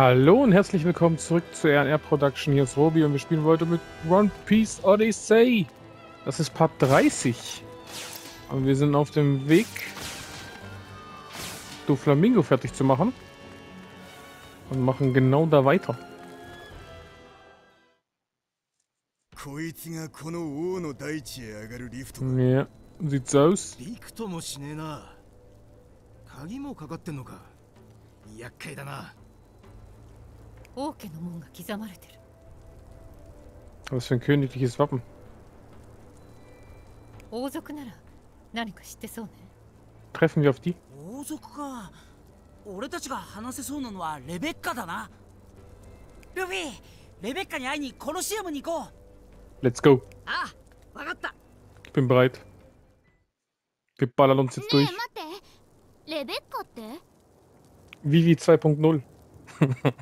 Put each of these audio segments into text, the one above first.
Hallo und herzlich willkommen zurück zu RNR Production. Hier ist Robi und wir spielen heute mit One Piece Odyssey. Das ist Part 30. Und wir sind auf dem Weg, Doflamingo fertig zu machen. Und machen genau da weiter. こいつがこの王の大地へ上がるリフトか Ja, sieht so aus. びくともしねえな鍵もかかってんのか厄介だな was für ein königliches Wappen. Treffen wir auf die? Let's go. Ich bin bereit. Wir ballern uns jetzt ne, durch. Vivi 2.0.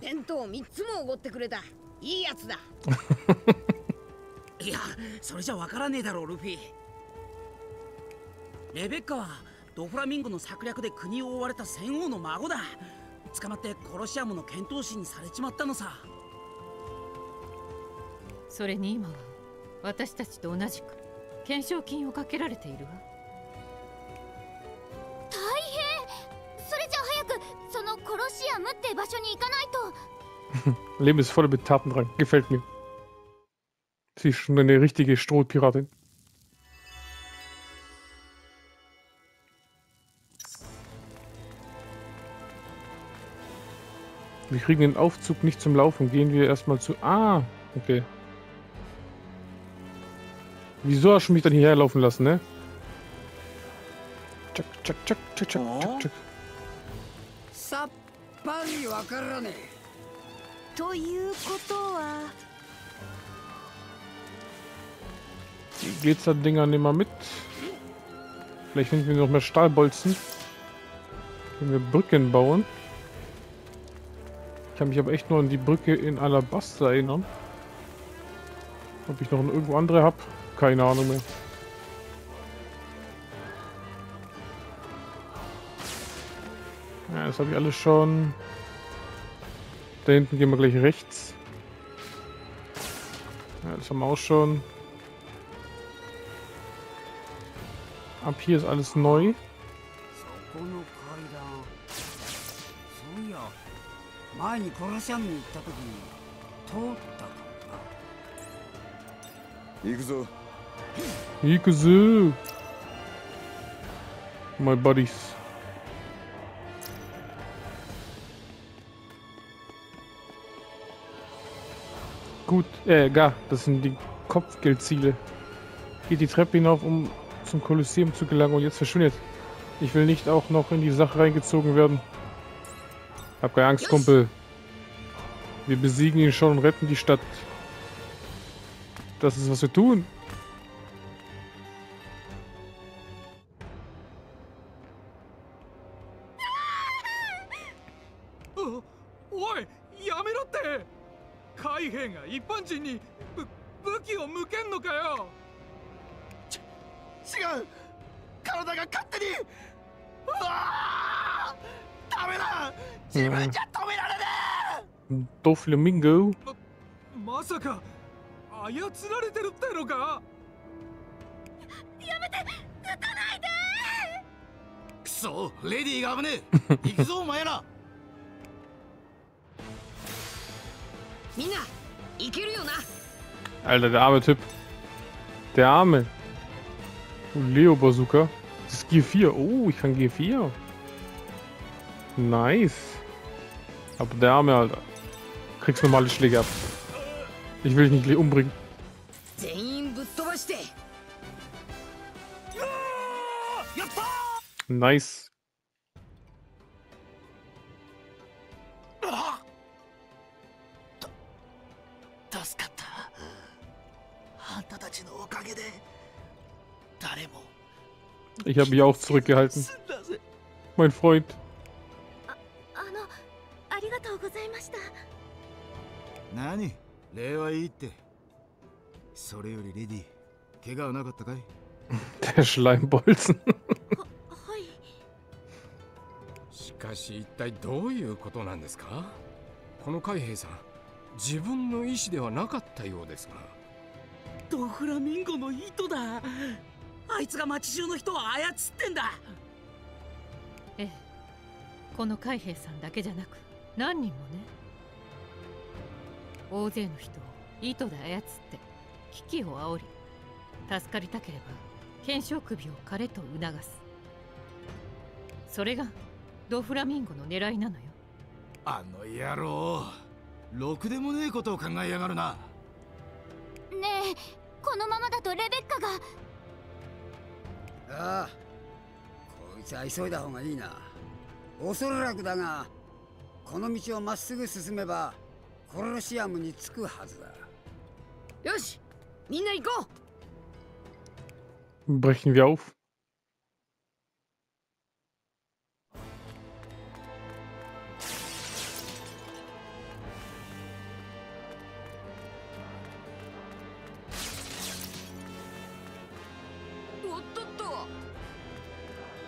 弁当3つもおごってくれた。いいやつだ。いやそれじゃわからねえだろうルフィ。レベッカはドフラミンゴの策略で国を追われた戦王の孫だ。捕まってコロシアムの剣闘士にされちまったのさ。それに今は私たちと同じく懸賞金をかけられているわ Leben ist voll mit Tatendrang. Gefällt mir. Sie ist schon eine richtige Strohpiratin. Wir kriegen den Aufzug nicht zum Laufen. Gehen wir erstmal zu. Ah, okay. Wieso hast du mich dann hierher laufen lassen, ne? Tschak, tschak, tschak, tschak, tschak, tschak, tschak. さっぱりわからねということは Die Glitzerdinger nehmen wir mit. Vielleicht finden wir noch mehr Stahlbolzen. Wenn wir Brücken bauen. Ich kann mich aber echt nur an die Brücke in Alabaster erinnern. Ob ich noch irgendwo andere habe? Keine Ahnung mehr. das habe ich alles schon. Da hinten gehen wir gleich rechts. Ja, das haben wir auch schon. Ab hier ist alles neu. Ikuzu. Ikuzu. My buddies. Gut, äh, gar, das sind die Kopfgeldziele. Geht die Treppe hinauf, um zum Kolosseum zu gelangen und jetzt verschwindet. Ich will nicht auch noch in die Sache reingezogen werden. Hab keine Angst, Kumpel. Wir besiegen ihn schon und retten die Stadt. Das ist, was wir tun. な Alter, der arme Typ. Der arme. Leo Bazooka. Das ist G4. Oh, ich kann G4. Nice. Aber der arme, Alter kriegst normale Schläge ab. Ich will dich nicht umbringen. Nice. Ich habe mich auch zurückgehalten. Mein Freund. 何？礼はいいって。それよりレディ怪我はなかったかい？Der Schleimbolzen. はい。しかし一体どういうことなんですか？この海兵さん自分の意思ではなかったようですが。ドフラミンゴの糸だ。あいつが町中の人を操ってんだ。ええ。この海兵さんだけじゃなく何人もね大勢の人を糸で操って危機を煽り助かりたければ懸賞首を彼と促す。それがドフラミンゴの狙いなのよ。あの野郎ろくでもねえことを考えやがるな。ねえこのままだとレベッカが。ああこいつは急いだ方がいいな。おそらくだがこの道をまっすぐ進めばコロシアムに着くはずだよしみんな行こう Brechen wir auf.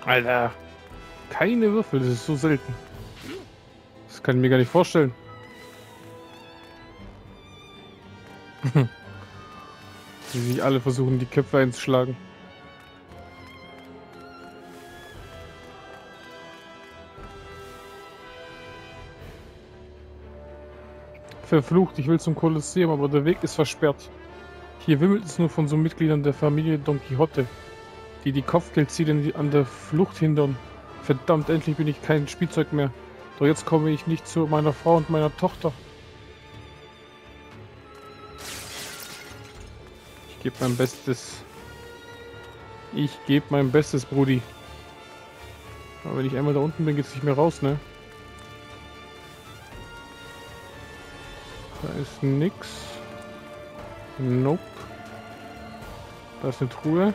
Alter, keine Würfel, das ist so selten. Das kann ich mir gar nicht vorstellen. Wie sich alle versuchen, die Köpfe einzuschlagen. Verflucht, ich will zum Kolosseum, aber der Weg ist versperrt. Hier wimmelt es nur von so Mitgliedern der Familie Don Quixote, die die Kopfgeldziele an der Flucht hindern. Verdammt, endlich bin ich kein Spielzeug mehr. Doch jetzt komme ich nicht zu meiner Frau und meiner Tochter. Gebe mein Bestes. Ich gebe mein Bestes, Brudi. Aber wenn ich einmal da unten bin, geht's nicht mehr raus, ne? Da ist nix. Nope. Da ist eine Truhe.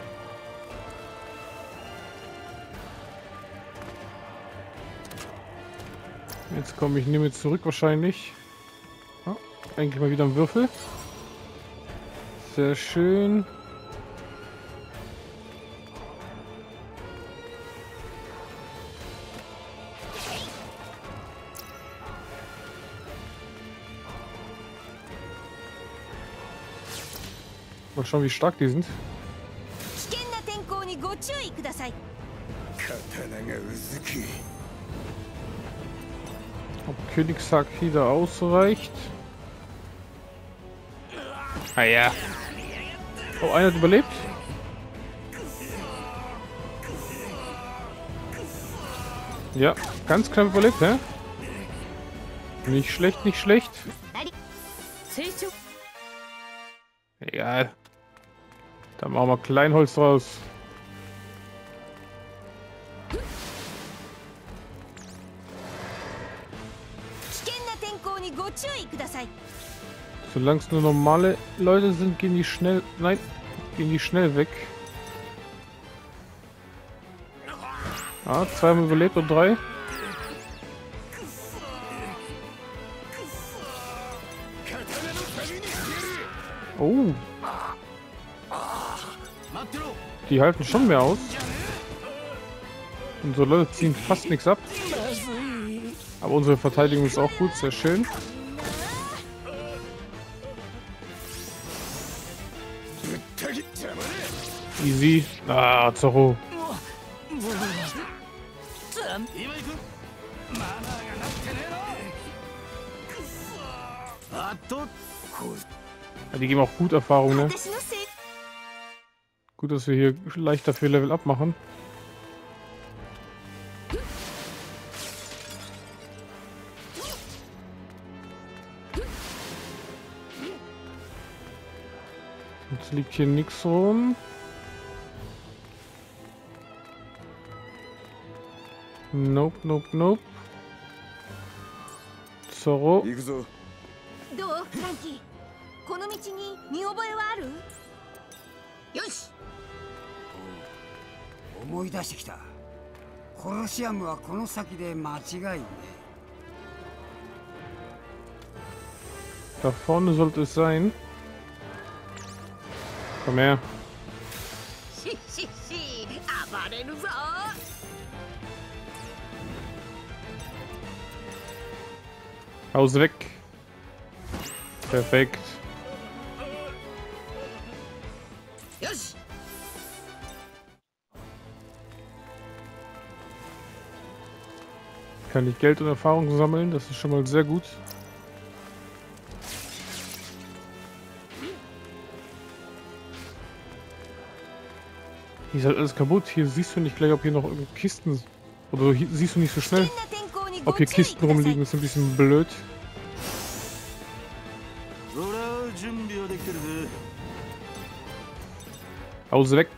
Jetzt komme ich nicht mehr zurück wahrscheinlich. Oh, eigentlich mal wieder ein Würfel. Sehr schön. Mal schauen, wie stark die sind. Ob Königshack wieder ausreicht? Ah ja. Oh, einer hat überlebt. Ja, ganz knapp überlebt, hä? Nicht schlecht, nicht schlecht. Egal. Dann machen wir Kleinholz draus. Solange es nur normale Leute sind, gehen die schnell. Nein, gehen die schnell weg. Ah, zweimal überlebt und drei. Oh. Die halten schon mehr aus. Unsere Leute ziehen fast nichts ab. Aber unsere Verteidigung ist auch gut, sehr schön. Easy. Ah, Zorro. Die geben auch gut Erfahrung, ne? Gut, dass wir hier leicht dafür Level up machen. Jetzt liegt hier nichts rum. Nope, nope, nope. Zorro. 行くぞどうフランキー？この道に見覚えはある？よし思い出してきたコロシアムはこの先で間違いね Da vorne sollte es sein. Komm her. Haus weg. Perfekt. Kann ich Geld und Erfahrung sammeln, das ist schon mal sehr gut. Hier ist halt alles kaputt. Hier siehst du nicht gleich, ob hier noch Kisten... Oder hier siehst du nicht so schnell. Ob hier Kisten rumliegen, ist ein bisschen blöd. Aus weg.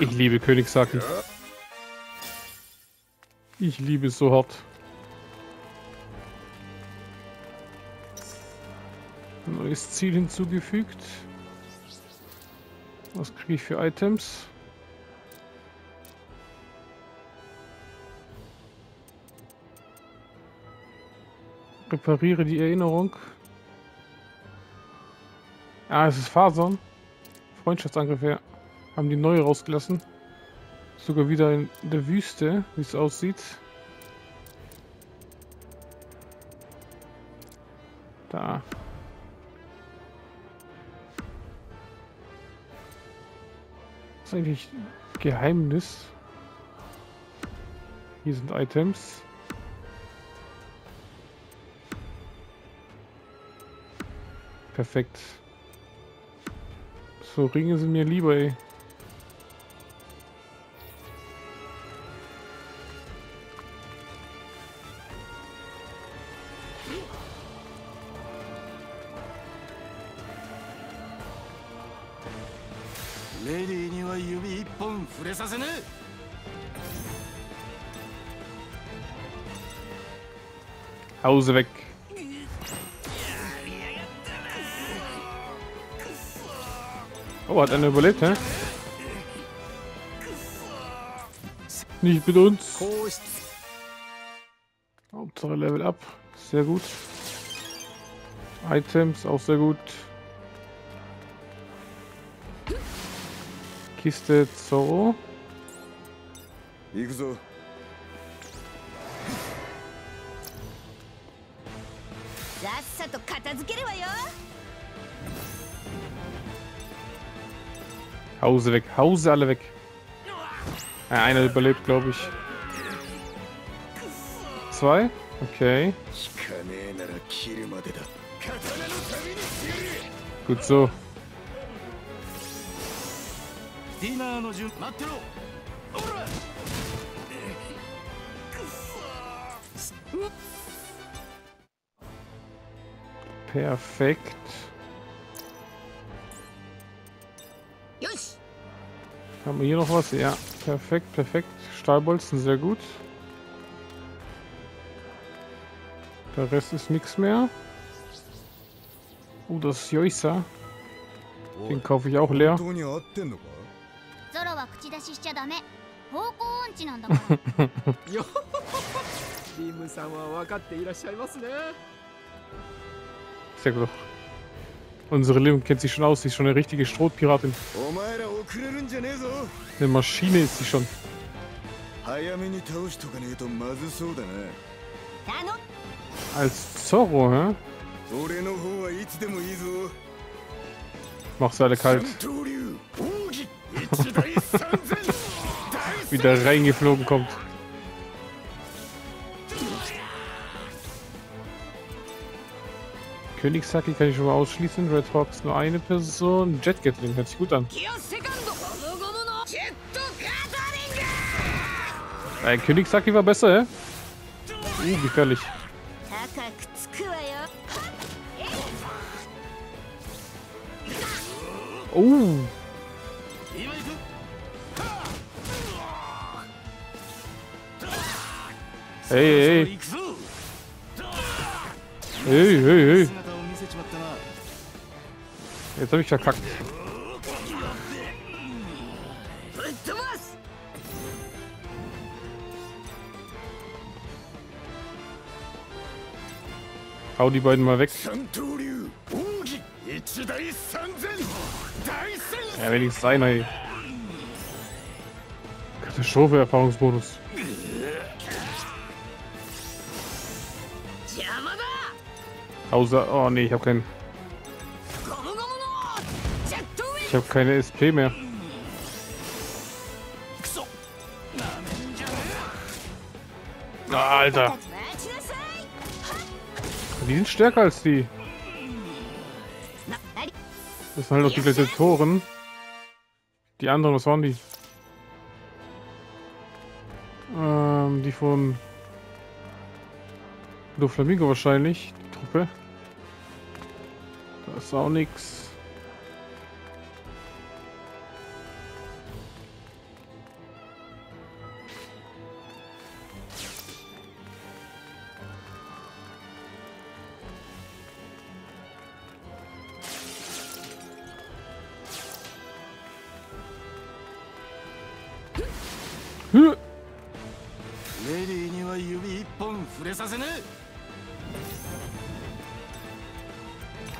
Ich liebe Königshaken. Ich liebe es so hart. Neues Ziel hinzugefügt. Was kriege ich für Items? Repariere die Erinnerung. Ah, es ist Fasern. Freundschaftsangriffe, ja. Haben die neu rausgelassen. Sogar wieder in der Wüste, wie es aussieht. Da. Ist eigentlich Geheimnis? Hier sind Items. Perfekt. So, Ringe sind mir lieber, ey.「Flause weg. Oh, hat einer überlebt, hä? Nicht mit uns. Hauptsache Level up. Sehr gut. Items auch sehr gut. Kiste Zorro. Hause weg, Hause alle weg. Ja, einer überlebt, glaube ich. Zwei? Okay. Gut so. Perfekt. Haben wir hier noch was? Ja, perfekt, perfekt. Stahlbolzen, sehr gut. Der Rest ist nichts mehr. Oh, das ist Yoisa. Den kaufe ich auch leer. sehr gut. Unsere Leben kennt sich schon aus, sie ist schon eine richtige Strohpiratin. Eine Maschine ist sie schon. Als Zorro, hä? Mach sie alle kalt. Wieder reingeflogen kommt. Königshaki kann ich schon mal ausschließen. Red Hawks nur eine Person. Jet Gatling hört sich gut an. Ein Königshaki war besser, hä? Uh, gefährlich. Oh. Hey, hey. Hey, hey, hey. Jetzt habe ich verkackt. Hau die beiden mal weg. Ja, wenigstens einer. Ey. Katastrophe Erfahrungsbonus. Außer, oh nee, ich habe keinen. Ich habe keine SP mehr. Ah, Alter. Die sind stärker als die. Das sind halt auch die Gladiatoren. Die anderen, was waren die? Ähm, die von Doflamingo wahrscheinlich, die Truppe. Da ist auch nichts.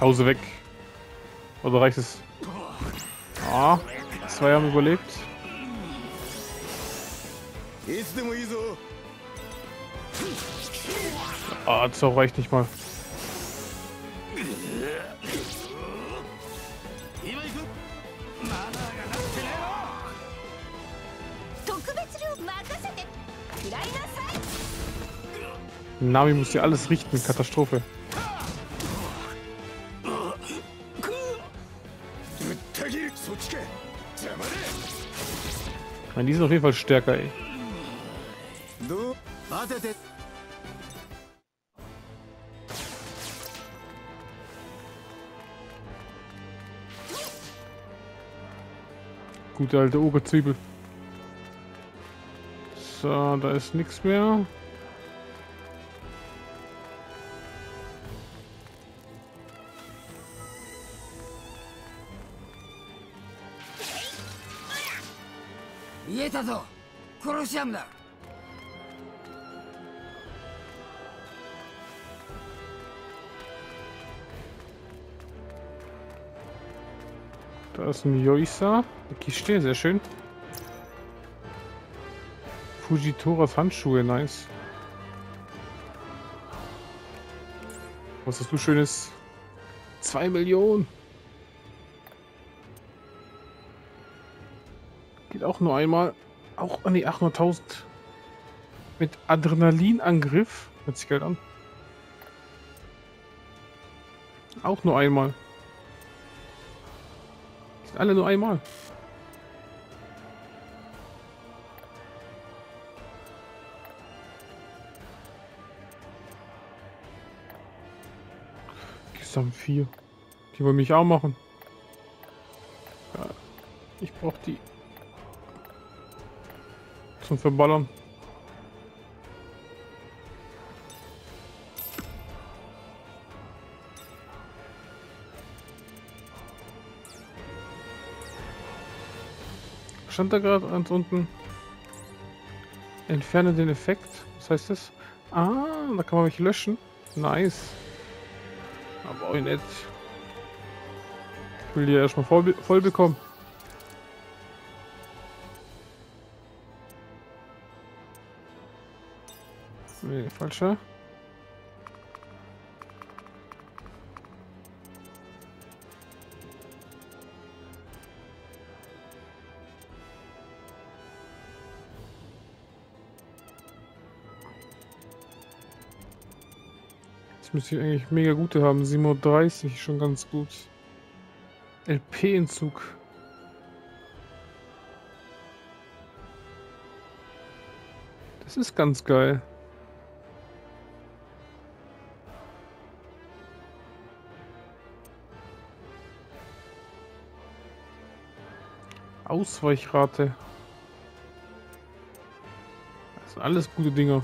Hause weg. Oder reicht es? Ah, zwei haben überlebt. Ah, das reicht nicht mal. Nami muss hier alles richten. Katastrophe. Meine, die sind auf jeden Fall stärker, ey. Gute alte Oberzwiebel. So, da ist nichts mehr. Da ist ein Yoisa. Eine Kiste, sehr schön. Fujitoras Handschuhe, nice. Was hast du schönes? 2 Millionen. Geht auch nur einmal. Auch an die 800.000. Mit Adrenalinangriff. Hört sich Geld an. Auch nur einmal. Sind alle nur einmal. Gesamt vier. Die wollen mich auch machen. Ich brauche die zum Verballern. Stand da gerade ganz unten? Entferne den Effekt. Was heißt das? Ah, da kann man mich löschen. Nice. Aber auch nicht. Ich will die ja erstmal voll, voll bekommen. Nee, falscher. Jetzt müsste ich eigentlich mega gute haben. 37 schon ganz gut. LP-Entzug. Das ist ganz geil. Ausweichrate. Das sind alles gute Dinger.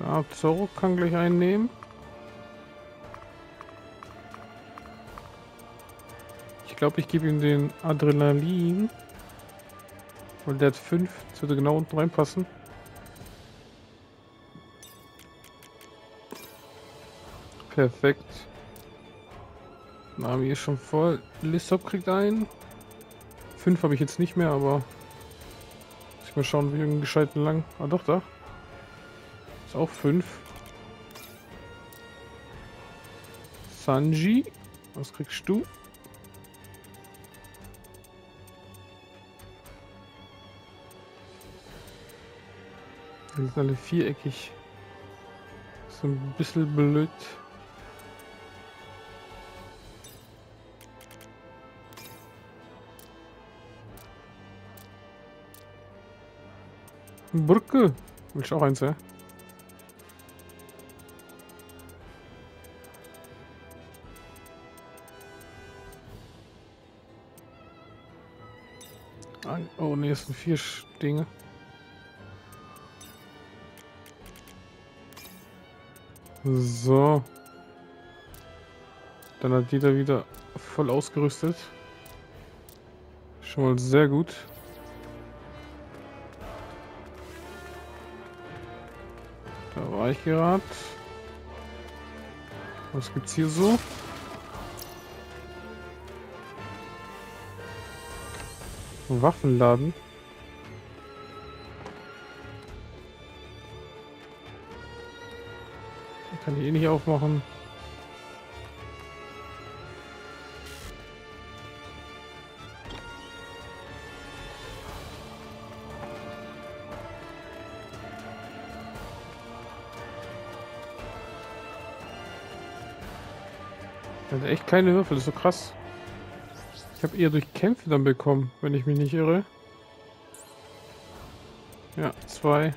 Da, Zorro kann gleich einnehmen. Ich glaube, ich gebe ihm den Adrenalin. Weil der hat 5. Das würde genau unten reinpassen. Perfekt. Nami ist schon voll. Lissop kriegt einen. 5 habe ich jetzt nicht mehr, aber... Muss ich mal schauen, wie irgendeinen gescheiten lang... Ah doch, da. Ist auch 5. Sanji. Was kriegst du? Die sind alle viereckig. So ein bisschen blöd. Brücke. Will ich auch eins, ja? Oh ne, es sind vier Dinge. So. Dann hat jeder wieder voll ausgerüstet. Schon mal sehr gut. Da war ich gerade. Was gibt's hier so? Waffenladen. Kann ich eh nicht aufmachen. Also echt keine Würfel, das ist so krass. Ich habe eher durch Kämpfe dann bekommen, wenn ich mich nicht irre. Ja, zwei.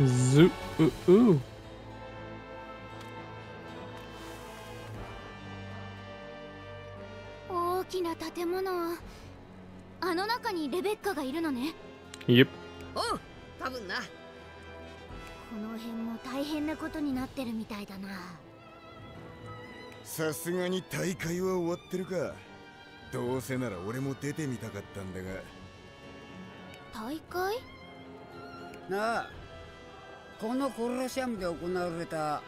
So, uh, uh. 大きな建物あの中にレベッカがいるのね。Yep. おう多分な。この辺も大変なことになってるみたいだな。さすがに大会は終わってるか。どうせなら俺も出てみたかったんだが。大会？なあこのコロシアムで行われた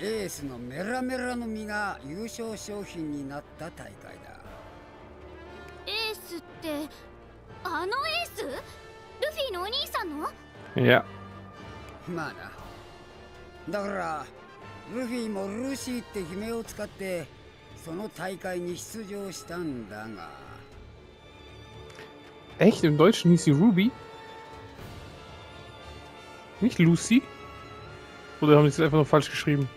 エースのメラメラの実が優勝商品になった大会だエースってあのエース？ルフィのお兄さんの？Ja. まあなだからルフィもルーシーって姫を使ってその大会に出場したんだが Echt? Im Deutschen hieß sie Ruby? Nicht Lucy? Oder haben die es einfach nur falsch geschrieben?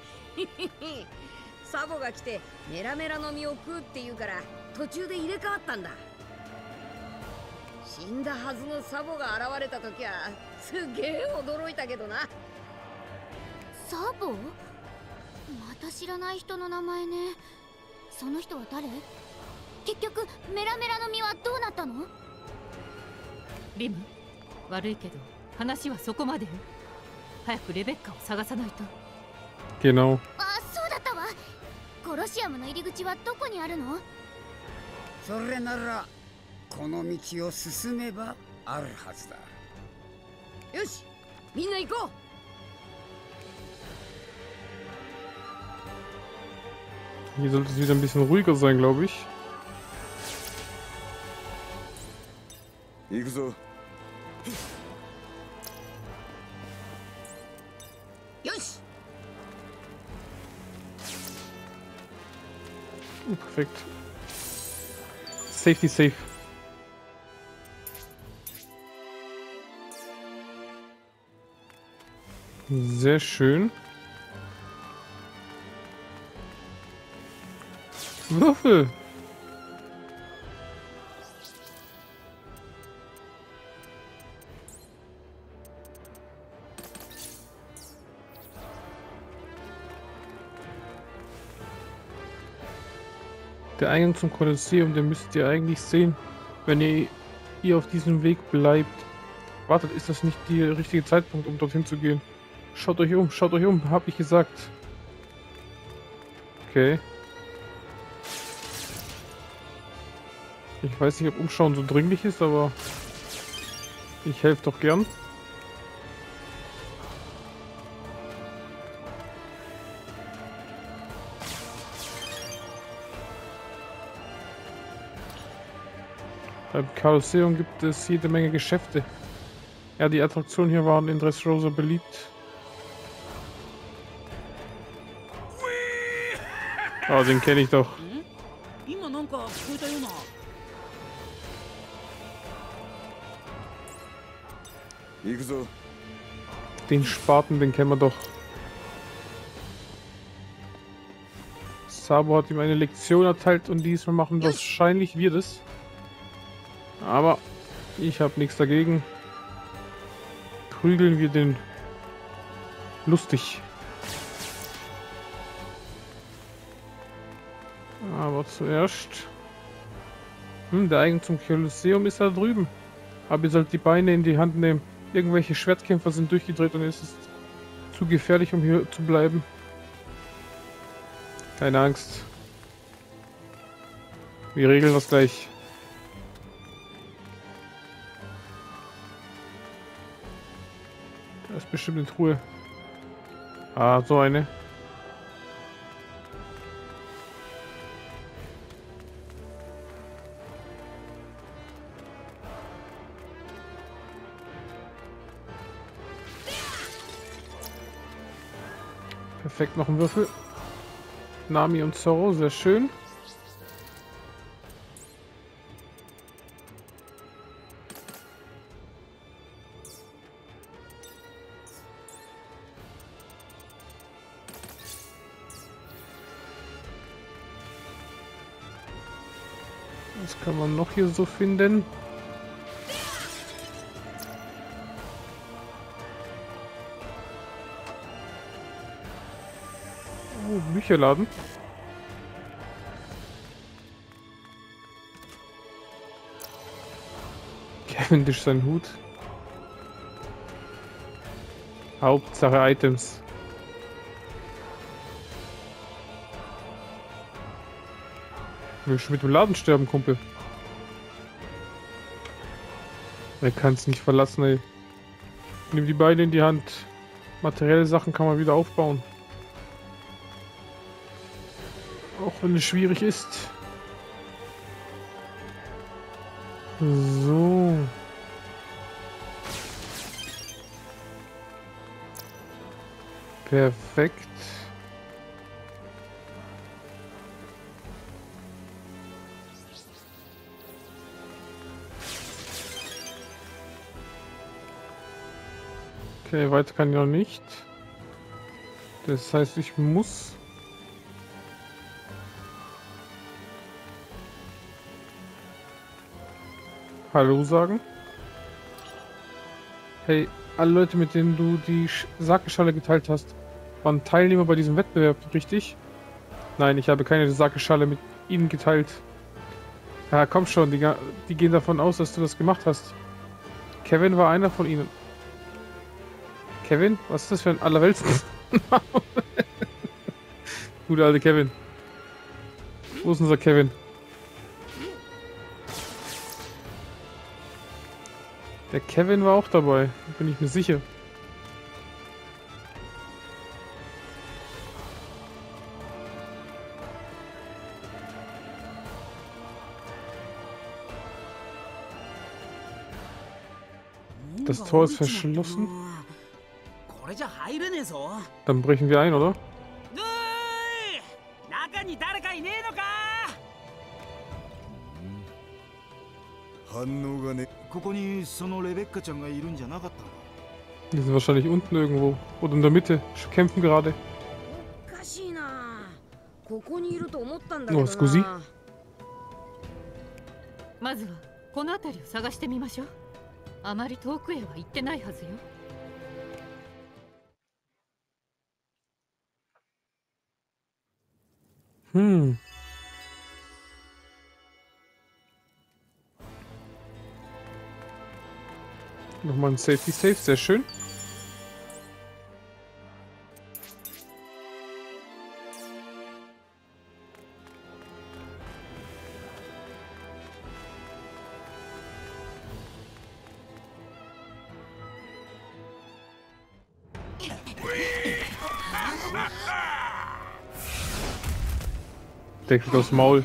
サボが来てメラメラの実を食うって言うから途中で入れ替わったんだ死んだはずのサボが現れた時はすげえ驚いたけどなサボまた知らない人の名前ねその人は誰結局メラメラの実はどうなったのリム悪いけど話はそこまでよ早くレベッカを探さないと。Genau. あそうだったわ。コロシアムの入り口はどこにあるの？それならこの道を進めばあるはずだ。よしみんな行こ Hier sollte es wieder ein bisschen ruhiger sein, glaube ich. 行 perfekt. Safety safe. Sehr schön. Würfel. Eingang zum Kolosseum, den müsst ihr eigentlich sehen, wenn ihr hier auf diesem Weg bleibt. Wartet, ist das nicht der richtige Zeitpunkt, um dorthin zu gehen? Schaut euch um, schaut euch um, hab ich gesagt. Okay. Ich weiß nicht, ob Umschauen so dringlich ist, aber ich helfe doch gern. Beim Kolosseum gibt es jede Menge Geschäfte. Ja, die Attraktionen hier waren in Dressrosa beliebt. Oh, den kenne ich doch. Den Spaten, den kennen wir doch. Sabo hat ihm eine Lektion erteilt und diesmal machen wahrscheinlich wir das. Aber ich habe nichts dagegen. Prügeln wir den lustig. Aber zuerst... Hm, der Eigen zum Kolosseum ist da drüben. Aber ihr sollt die Beine in die Hand nehmen. Irgendwelche Schwertkämpfer sind durchgedreht und es ist zu gefährlich, um hier zu bleiben. Keine Angst. Wir regeln das gleich. Bestimmt eine Truhe. Ah, so eine. Perfekt, noch ein Würfel. Nami und Zorro, sehr schön. Hier so finden? Bücherladen. Cavendish sein Hut. Hauptsache Items. Ich will schon mit dem Laden sterben, Kumpel. Er kann es nicht verlassen, ey. Nimm die Beine in die Hand. Materielle Sachen kann man wieder aufbauen. Auch wenn es schwierig ist. So. Perfekt. Okay, weiter kann ich noch nicht. Das heißt, ich muss Hallo sagen. Hey, alle Leute, mit denen du die Sakeschale geteilt hast, waren Teilnehmer bei diesem Wettbewerb, richtig? Nein, ich habe keine Sakeschale mit ihnen geteilt. Ja, komm schon, die, die gehen davon aus, dass du das gemacht hast. Kevin war einer von ihnen. Kevin? Was ist das für ein allerwelts Gute alte Kevin. Wo ist unser Kevin? Der Kevin war auch dabei, bin ich mir sicher. Das Tor ist verschlossen. Dann brechen wir ein, oder? Die sind wahrscheinlich unten irgendwo. Oder in der Mitte. Kämpfen gerade. Oh, scusi? まずはこの辺りを探してみましょうあまり遠くへは行ってないはずよ Hm. Nochmal ein Safety Safe, sehr schön. Der kriegt aufs Maul.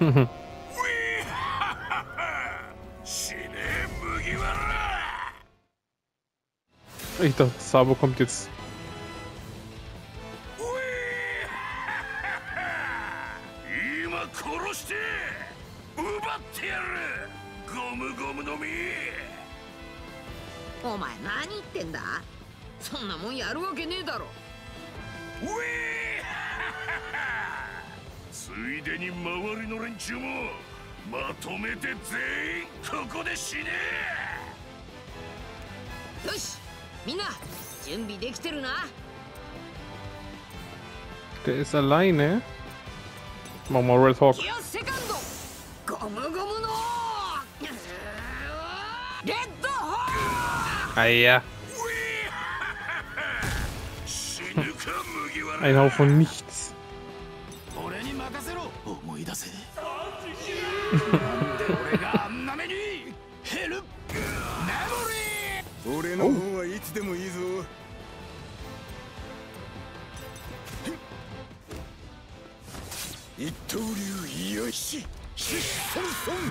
ich dachte, Sabo kommt jetzt よしみんな準備できてるな There's a line, eh? Momo Red Hawk. ゴムゴムのレッドホーあいや Ein Haufen nichts.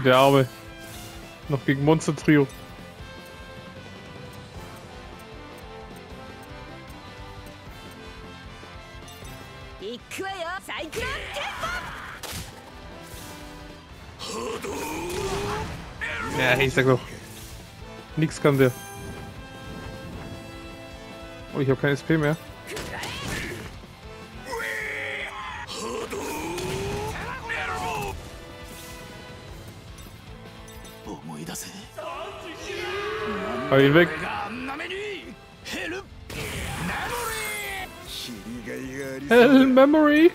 Der Arme. Noch gegen Monster Trio. Ja, ich sag doch. Nix kann der. Oh, ich habe kein SP mehr. Hab ihn weg. Hell Memory.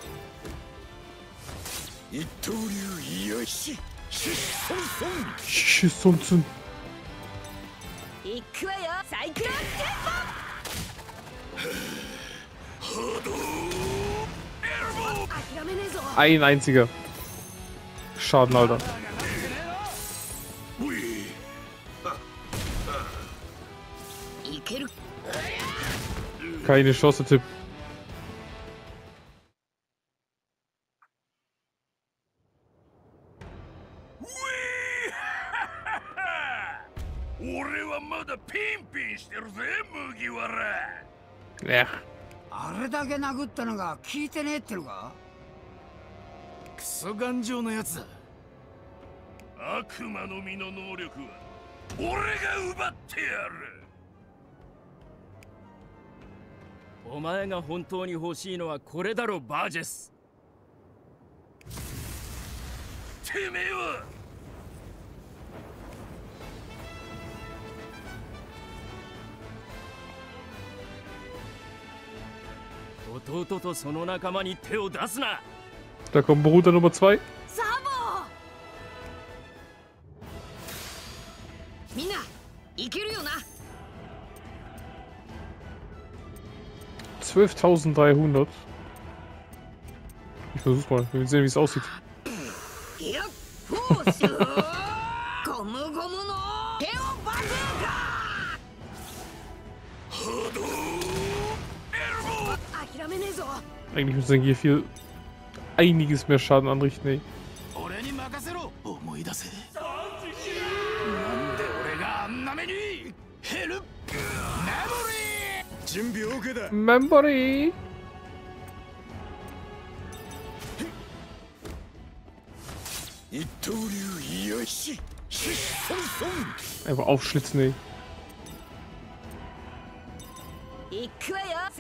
Shisonsun. Ein einziger. Schaden, Alter. いける Keine Chance, Tipp. 俺はまだピンピンしてるぜ麦わら Ja. あれだけ殴ったのが効いてねえってのか クソ頑丈なやつだ。悪魔の実の能力は俺が奪ってやる。お前が本当に欲しいのはこれだろバージェス。てめえは。弟とその仲間に手を出すな Da kommt Bruder Nummer 2. Zwölftausenddreihundert. Ich versuch's mal. Wir sehen, wie es aussieht. Eigentlich müsste dann hier viel einiges mehr Schaden anrichten, ey. Memory! Einfach aufschlitzen, ey.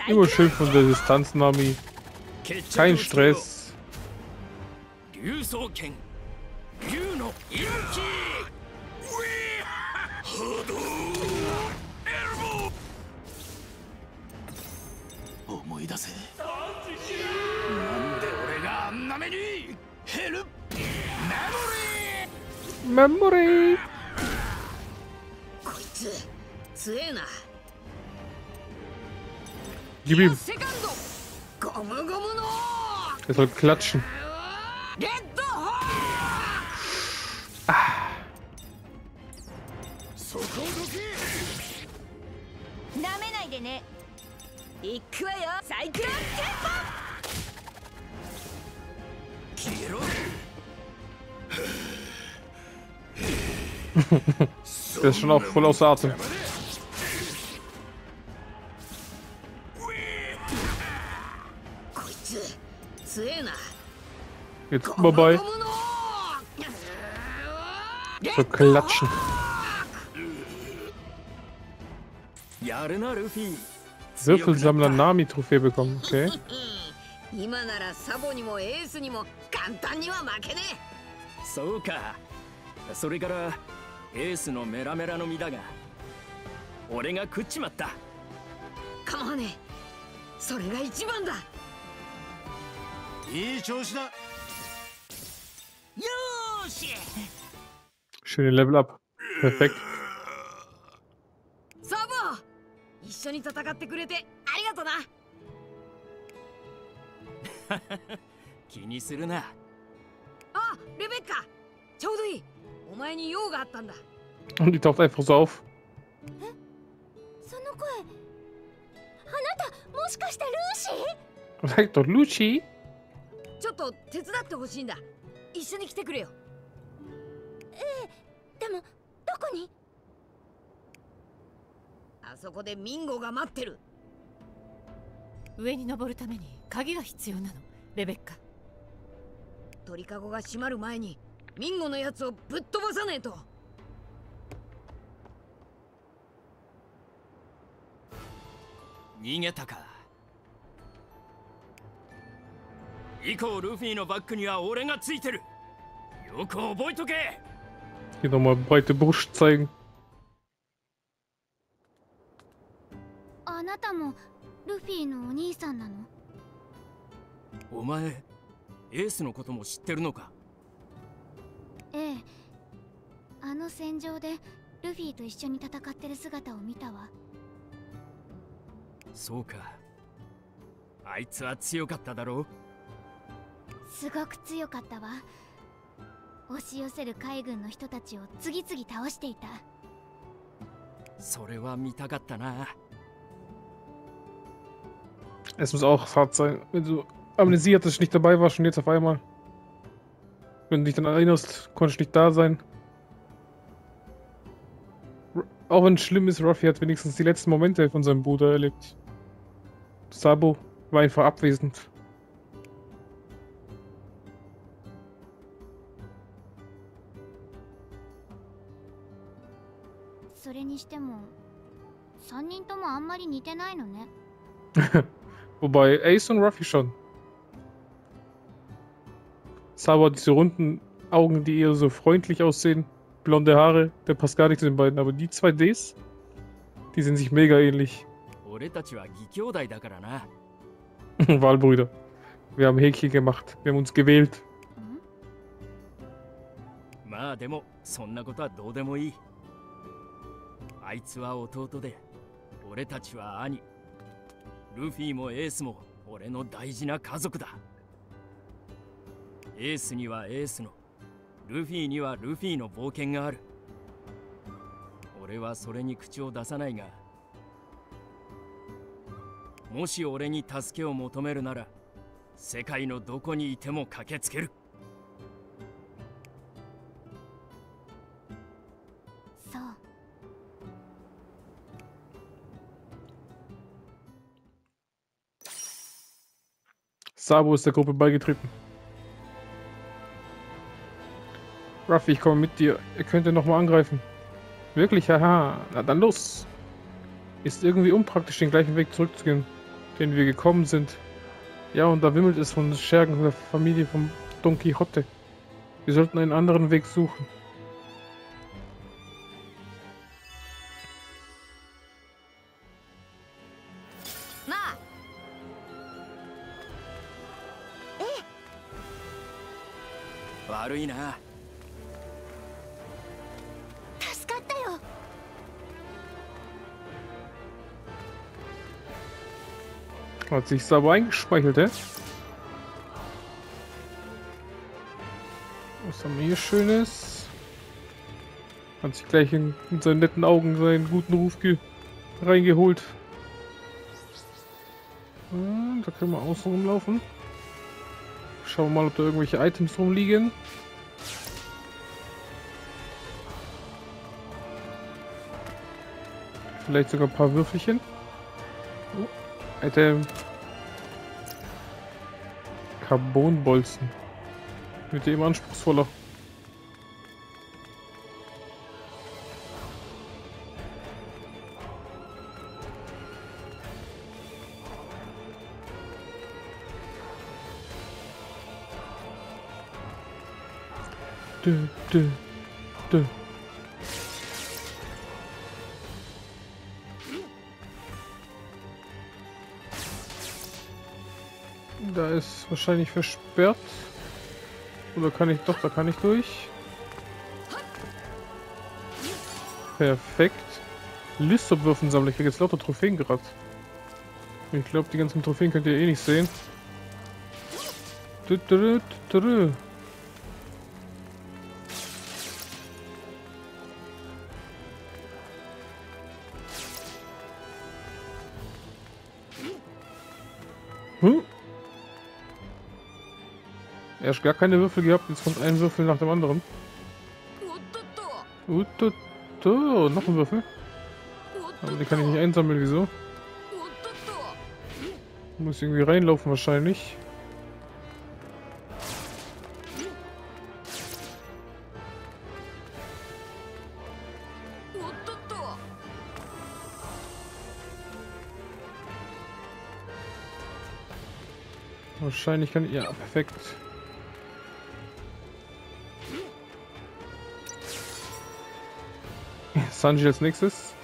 Immer schön von der Distanz, Nami. Kein Stress. 郵送券竜の勇気波動エルボー思い出せなんで俺があんな目にヘルメモリーメモリーこいつ強えな Gib ihm. Er soll klatschen. レッドホそこをどけなめないでね行くわよサイクロンテンポ消えろ ist schon auch voll außer Atem. Jetzt vorbei. So klatschen. Würfelsammler Nami-Trophäe bekommen, okay. 今ならサボにもエースにも簡単には負けねそうかそれからエースのメラメラの実だが俺が食っちまったえかまわねえそれが一番だいい調子だーし。Schöne Level Up. Perfekt. サボ一緒に戦ってくれてありがとな。気にするな。あレベッカ。ちょうどいい。お前に用があったんだ。Und die taucht einfach so auf. その声。あなたもしかしてルーシー？Sag doch, Luchi. ちょっと手伝ってほしいんだ一緒に来てくれよ。でもどこに？あそこでミンゴが待ってる。上に登るために鍵が必要なのレベッカ。鳥かごが閉まる前にミンゴのやつをぶっ飛ばさねえと。逃げたか以降ルフィのバックには俺がついてる。よく覚えとけ。Hier nochmal breite Brust zeigen. あなたもルフィのお兄さんなの？お前エースのことも知ってるのか？ええ。あの戦場でルフィと一緒に戦ってる姿を見たわ。そうか。あいつは強かっただろうすごく強かったわ押し寄せる海軍の人たちを次々倒していたそれは見たかったな Es muss auch hart sein, wenn du Amnesie hattest, nicht dabei warst und jetzt auf einmal. Wenn du dich dann erinnerst, konntest du nicht da sein. R auch wenn es schlimm ist, Ruffy hat wenigstens die letzten Momente von seinem Bruder erlebt. Sabo war einfach abwesend. しても3人ともあんまり似てないのね Wobei Ace und Ruffy schon. Sabo hat diese runden Augen, die eher so freundlich aussehen. Blonde Haare, der passt gar nicht zu den beiden. Aber die zwei Ds, die sind sich mega ähnlich. 俺たちは義兄弟だからな Wahlbrüder. Wir haben Häkchen gemacht. Wir haben uns gewählt. まあでもそんなことはどうでもいい あいつは弟で俺たちは兄。ルフィもエースも俺の大事な家族だ。エースにはエースのルフィにはルフィの冒険がある。俺はそれに口を出さないがもし俺に助けを求めるなら世界のどこにいても駆けつける。Sabo ist der Gruppe beigetreten. Ruffy, ich komme mit dir. Ihr könnt ja nochmal angreifen. Wirklich? Haha. Na dann los. Ist irgendwie unpraktisch, den gleichen Weg zurückzugehen, den wir gekommen sind. Ja, und da wimmelt es von Schergen der Familie von Don Quixote. Wir sollten einen anderen Weg suchen. Hat sich aber eingespeichert, hä? Was haben wir hier Schönes? Hat sich gleich in, in seinen netten Augen seinen guten Ruf reingeholt. Ja, da können wir außen rumlaufen. Schauen wir mal, ob da irgendwelche Items rumliegen. Vielleicht sogar ein paar Würfelchen. Item. Carbonbolzen. Wird immer anspruchsvoller. Dö, dö, dö. Wahrscheinlich versperrt. Oder kann ich... Doch, da kann ich durch. Perfekt. Listobwürfen sammle ich. jetzt lauter Trophäen gerade. Ich glaube, die ganzen Trophäen könnt ihr eh nicht sehen. Du, du, Erst gar keine Würfel gehabt, jetzt kommt ein Würfel nach dem anderen. Utoto, noch ein Würfel. Aber den kann ich nicht einsammeln, wieso? Muss irgendwie reinlaufen wahrscheinlich. Wahrscheinlich kann ich... Ja, perfekt. Sanji als nächstes.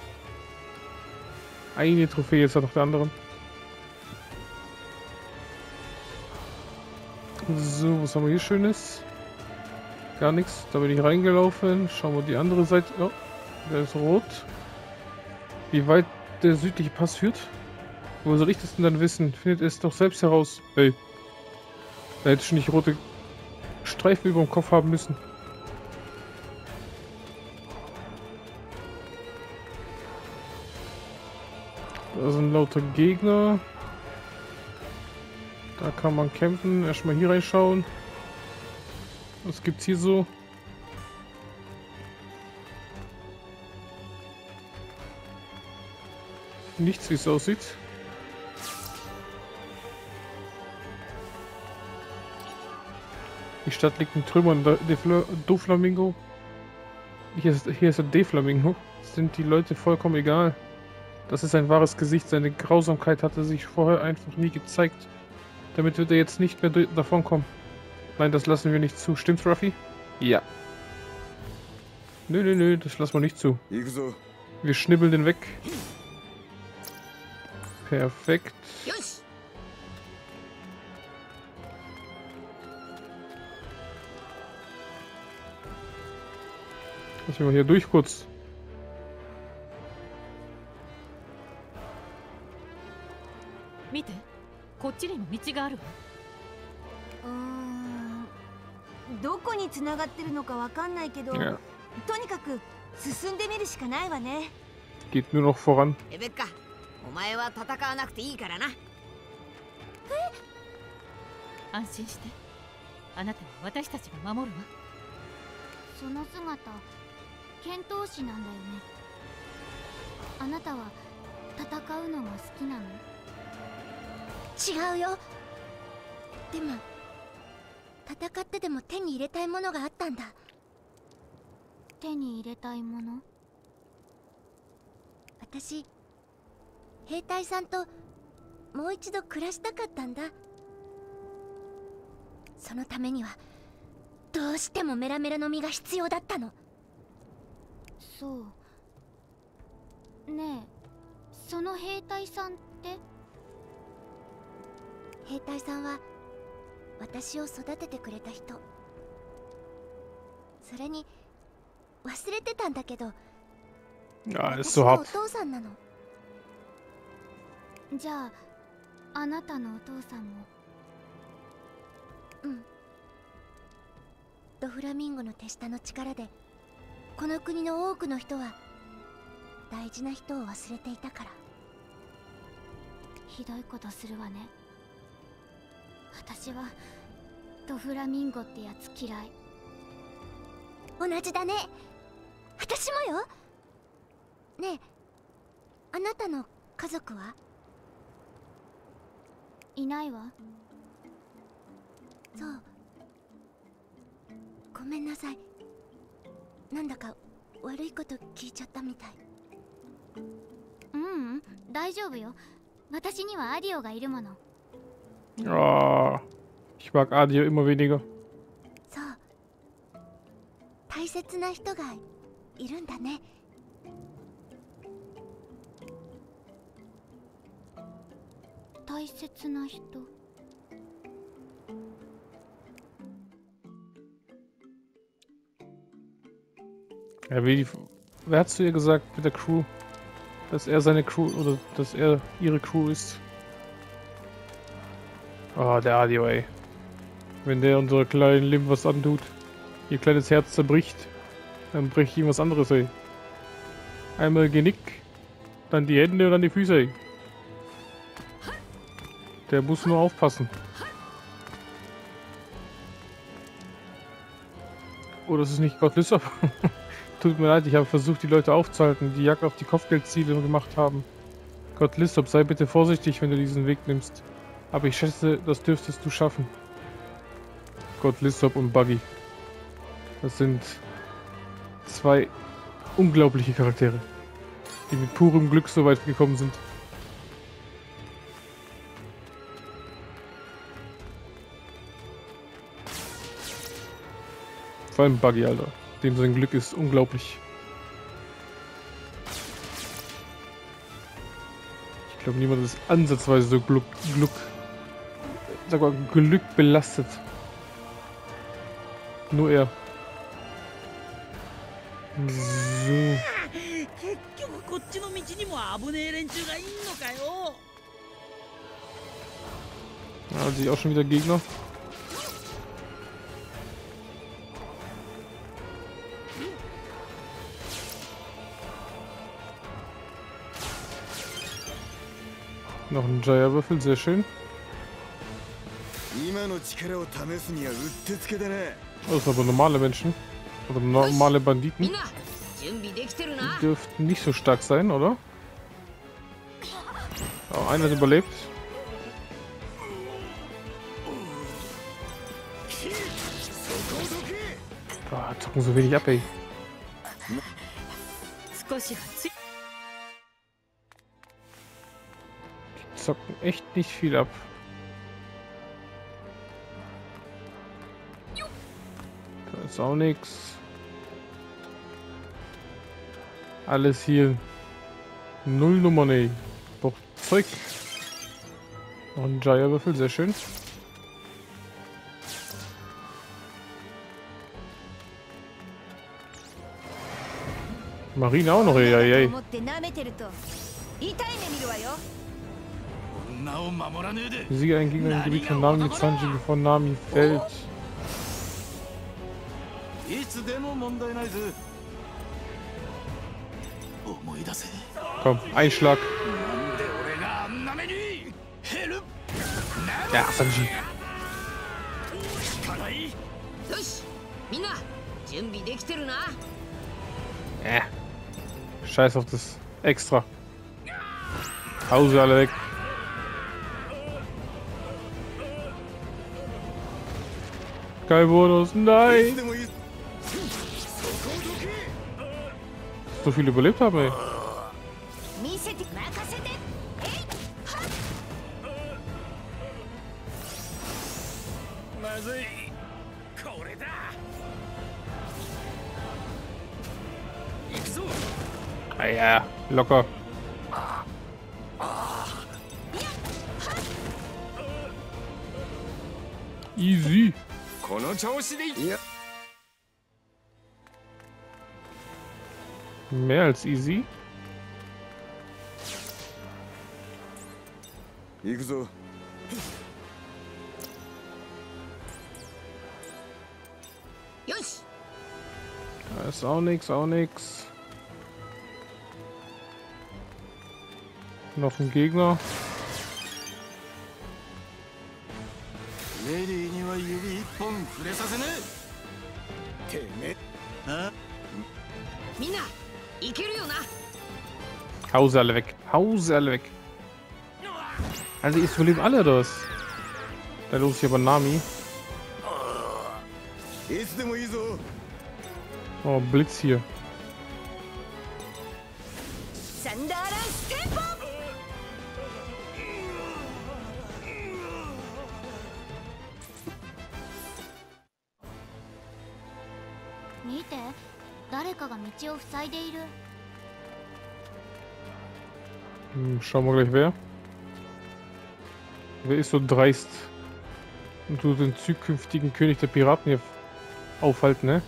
Eine Trophäe ist er doch der andere. So, was haben wir hier Schönes? Gar nichts. Da bin ich reingelaufen. Schauen wir die andere Seite. Oh, der ist rot. Wie weit der südliche Pass führt? Wo soll ich das denn dann wissen? Findet es doch selbst heraus. Ey. Da hätte ich nicht rote Streifen über dem Kopf haben müssen. Lauter Gegner. Da kann man kämpfen. Erstmal hier reinschauen. Was gibt's hier so? Nichts, wie es aussieht. Die Stadt liegt in Trümmern. Doflamingo. Hier ist, hier ist der Deflamingo. Sind die Leute vollkommen egal. Das ist sein wahres Gesicht. Seine Grausamkeit hatte sich vorher einfach nie gezeigt. Damit wird er jetzt nicht mehr davon kommen. Nein, das lassen wir nicht zu. Stimmt's, Ruffy? Ja. Nö, nö, nö, das lassen wir nicht zu. Wir schnibbeln den weg. Perfekt. Lass mich mal hier durch kurz. があるわ。うーん。どこに繋がってるのかわかんないけど、Ja. とにかく進んでみるしかないわね。Geht nur noch voran. レベッカお前は戦わなくていいからな。安心して。あなたは私たちが守るわ。その姿剣闘士なんだよね。あなたは戦うのが好きなの？違うよ。でも戦ってでも手に入れたいものがあったんだ。手に入れたいもの？私兵隊さんともう一度暮らしたかったんだ。そのためにはどうしてもメラメラの実が必要だったの。そう。ねえその兵隊さんって？兵隊さんは私を育ててくれた人。それに忘れてたんだけど私のお.父さんなの。じゃああなたのお父さんも。うん。ドフラミンゴの手下の力でこの国の多くの人は大事な人を忘れていたから。ひどいことするわね私はドフラミンゴってやつ嫌い。同じだね。私もよ。ねえあなたの家族は？いないわ。そう。ごめんなさい。なんだか悪いこと聞いちゃったみたい。ううん。大丈夫よ。私にはアディオがいるもの Oh, ich mag Adio immer weniger. そう大切な人がいるんだね大切な人 Ja, wie die, wer hat zu ihr gesagt mit der Crew, dass er seine Crew oder dass er ihre Crew ist? Oh, der Adio, ey. Wenn der unserer kleinen Lim was antut, ihr kleines Herz zerbricht, dann bricht ihm was anderes, ey. Einmal Genick, dann die Hände und dann die Füße, ey. Der muss nur aufpassen. Oh, das ist nicht Gott Lissab. Tut mir leid, ich habe versucht, die Leute aufzuhalten, die Jagd auf die Kopfgeldziele gemacht haben. Gott Lissop, sei bitte vorsichtig, wenn du diesen Weg nimmst. Aber ich schätze, das dürftest du schaffen. Gott Lissop und Buggy. Das sind zwei unglaubliche Charaktere, die mit purem Glück so weit gekommen sind. Vor allem Buggy, Alter. Dem sein Glück ist unglaublich. Ich glaube, niemand ist ansatzweise so Glück, Glück, sogar Glück belastet. Nur er. So. Ja, sehe ich auch schon wieder Gegner. Noch ein Jaya-Würfel, sehr schön. Das ist aber normale Menschen. Oder normale Banditen. Die dürften nicht so stark sein, oder? Oh, einer hat überlebt. Boah, zocken so wenig ab, ey. Die zocken echt nicht viel ab. auch nichts. Alles hier. Null Nummern, ey. Doch Zeug. Noch ein Jaya-Würfel, sehr schön. Marine auch noch, ey, ey, ey. 思って舐めてると痛い目見るわよ女を守らねえで Besiege einen Gegner im Gebiet von Nami mit 20 bevor Nami fällt. Komm, Einschlag. Ja, Sanji. Äh. Scheiß auf das Extra. Hause alle weg. Kein Bonus, nein! So viele überlebt haben, ey. 見せて任せてまずいこれだ行くぞ Ah ja, locker. Easy. この調子でいや Mehr als easy. Ikuzo. Da ist auch nichts, auch nichts. Noch ein Gegner. Mina! Hause alle weg. Hause alle weg. Also ich verlieren alle das. Da los ich aber Nami. Oh, Blitz hier. 道を塞いでいる Hm, schauen wir gleich wer. Wer ist so dreist? Und du den zukünftigen König der Piraten hier aufhalten, ne?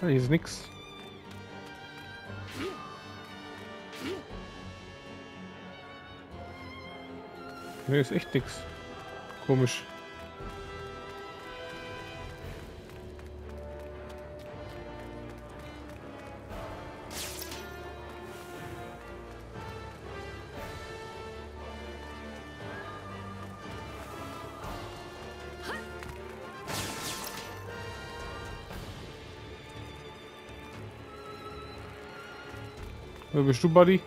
Ah, hier ist nix. Ne, ist echt nix. Komisch. Wer bist du, Buddy?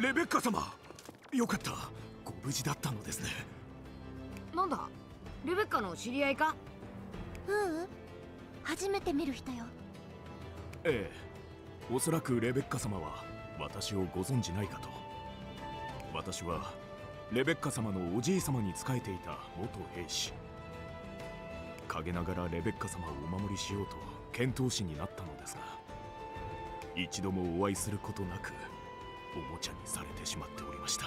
レベッカ様よかった。ご無事だったのですね。なんだ？レベッカの知り合いか？ううん。初めて見る人よ。ええ。おそらくレベッカ様は私をご存じないかと。私はレベッカ様のおじい様に仕えていた元兵士陰ながらレベッカ様をお守りしようと遣唐使になったのですが一度もお会いすることなくおもちゃにされてしまっておりました。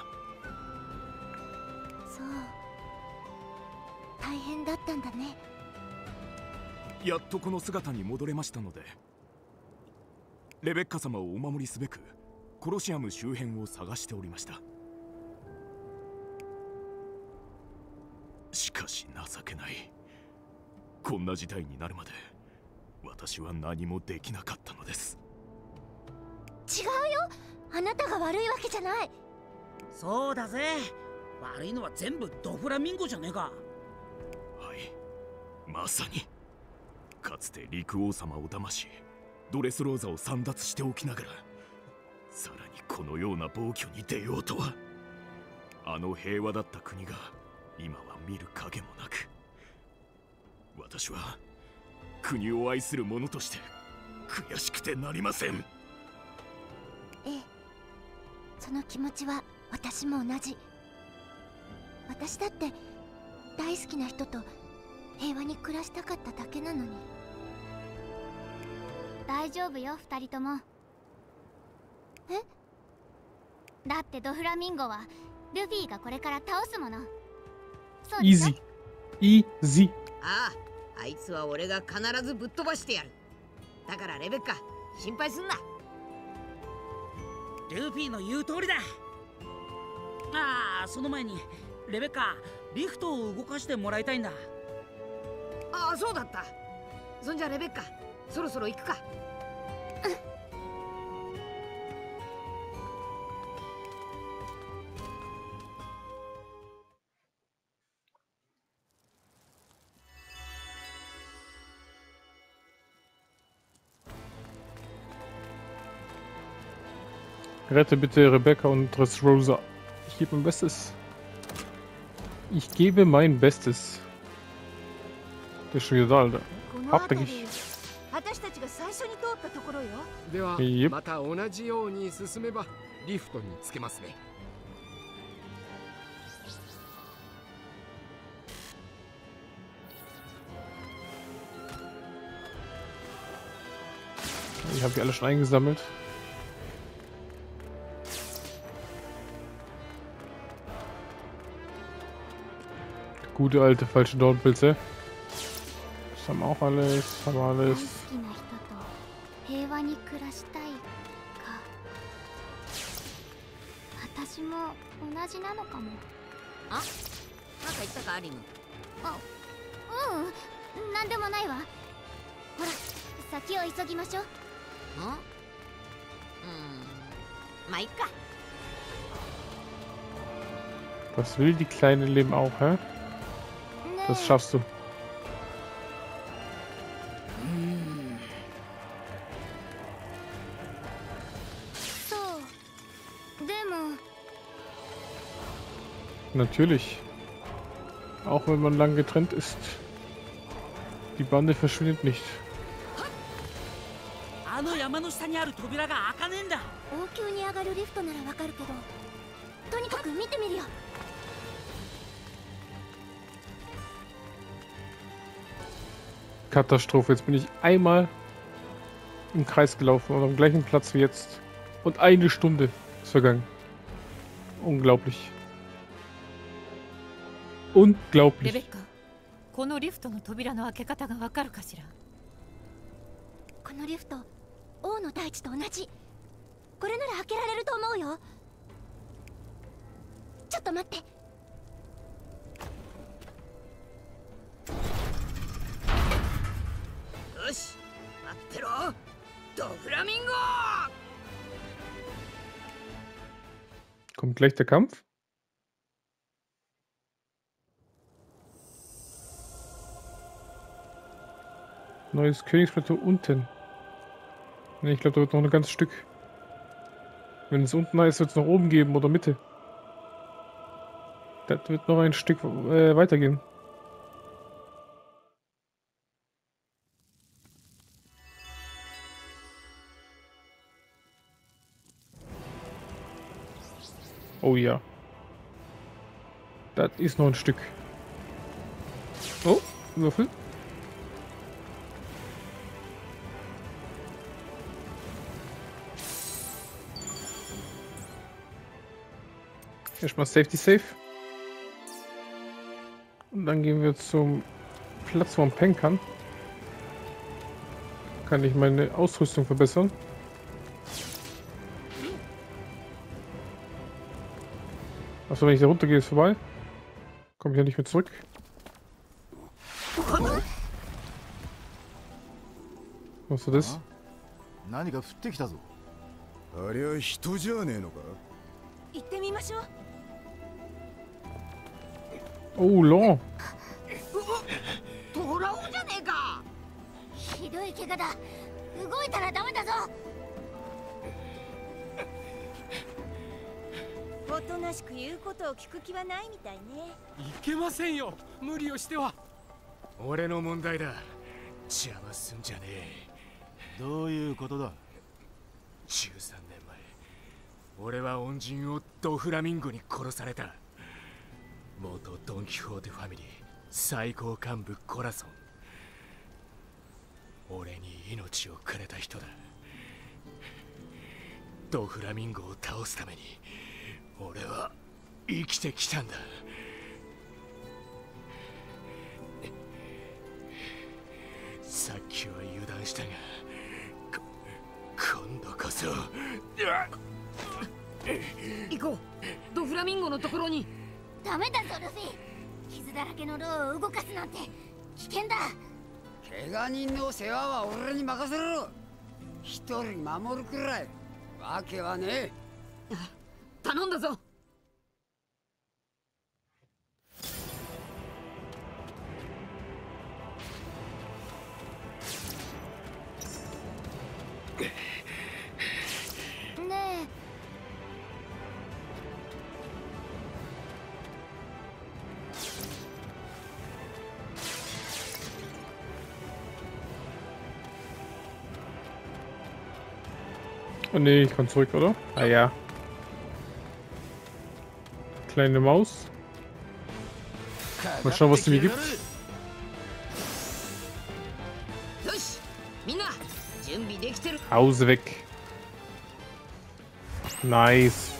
そう。大変だったんだね。やっとこの姿に戻れましたのでレベッカ様をお守りすべくコロシアム周辺を探しておりましたんな事態になるまで私は何もできなかったのです。違うよ。あなたが悪いわけじゃない。そうだぜ。悪いのは全部ドフラミンゴじゃねえか。はい。まさに。かつて陸王様を騙しドレスローザを散奪しておきながらさらにこのような暴挙に出ようとは。あの平和だった国が今は見る影もなく私は国を愛する者として悔しくてなりません。ええ。その気持ちは私も同じ。私だって大好きな人と平和に暮らしたかっただけなのに。大丈夫よ二人とも。え？だってドフラミンゴはルフィがこれから倒すもの。そうでしょ？Easy. Easy. あああいつは俺が必ずぶっ飛ばしてやる。だからレベッカ心配すんな。ルフィの言う通りだ。ああその前にレベッカリフトを動かしてもらいたいんだ。ああそうだった。そんじゃレベッカそろそろ行くか「Rette bitte Rebecca und Dressrosa. Ich gebe mein Bestes. Ich gebe mein Bestes. Der ist schon wieder da, Alter. Hartnäckig. Yep. Ich habe die alle schon eingesammelt. gute alte falsche Dornpilze. Das haben auch alles, haben alles. Was will die kleine Leben auch, hä? Das schaffst du. Natürlich. Auch wenn man lang getrennt ist. Die Bande verschwindet nicht. Katastrophe. Jetzt bin ich einmal im Kreis gelaufen und am gleichen Platz wie jetzt. Und eine Stunde ist vergangen. Unglaublich. レ Unglaublich. ベッカこのリフトの扉の開け方がわかるかしらこのリフト王の大地と同じこれなら開けられると思うよちょっと待って よし待ってろドフラミンゴ Kommt gleich der Kampf? Neues Königsplateau unten. Ne, ich glaube, da wird noch ein ganzes Stück. Wenn es unten ist, wird es noch oben geben oder Mitte. Das wird noch ein Stück äh, weitergehen. Oh ja. Das ist noch ein Stück. Oh, Würfel. Erstmal Safety Safe. Und dann gehen wir zum Platz, wo man pennen kann. Kann ich meine Ausrüstung verbessern. Achso, wenn ich da runter gehe, ist vorbei. Komme ich ja nicht mehr zurück. Was ist das? 何か降ってきたぞありゃ人じゃねえのか行ってみましょう Oh, Law. トラオじゃねえかひどい怪我だ動いたらダメだぞ おとなしく言うことを聞く気はないみたいね。いけませんよ。無理をしては。俺の問題だ。邪魔すんじゃねえ。どういうことだ？13年前俺は恩人をドフラミンゴに殺された。元ドン・キホーテファミリー最高幹部コラソン。俺に命をくれた人だ。ドフラミンゴを倒すために俺は生きてきたんだ。さっきは油断したがこ今度こそ。行こう。ドフラミンゴのところに。ダメだぞルフィ傷だらけのローを動かすなんて。危険だ。怪我人の世話は俺に任せろ。一人守るくらい。わけはねえ頼んだぞね Oh nee, ich kann zurück, oder? Ah ja. kleine Maus. Mal schauen, was sie mir gibt. Hause weg. Nice.